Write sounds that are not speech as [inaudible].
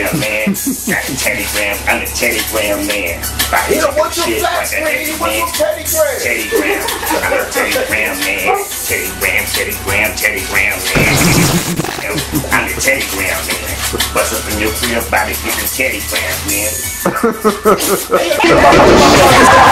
Telegram man. [laughs] Got the Teddy Graham. I'm the Teddy Graham man. About Hit him to your facts, like man. that, your Teddy Graham. Teddy Graham. I'm the Teddy Graham man. Teddy Graham, Teddy Graham, Teddy Graham man. I'm the Teddy Graham man. Bust up in your crib, body get the Teddy Graham man. [laughs] [laughs]